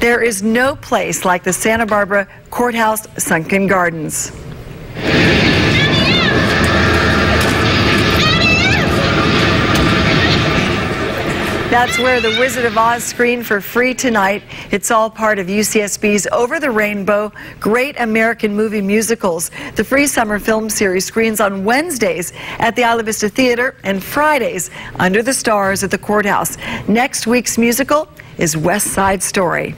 There is no place like the Santa Barbara Courthouse Sunken Gardens. That's where The Wizard of Oz screened for free tonight. It's all part of UCSB's Over the Rainbow Great American Movie Musicals. The free summer film series screens on Wednesdays at the Isla Vista Theater and Fridays under the stars at the courthouse. Next week's musical is West Side Story.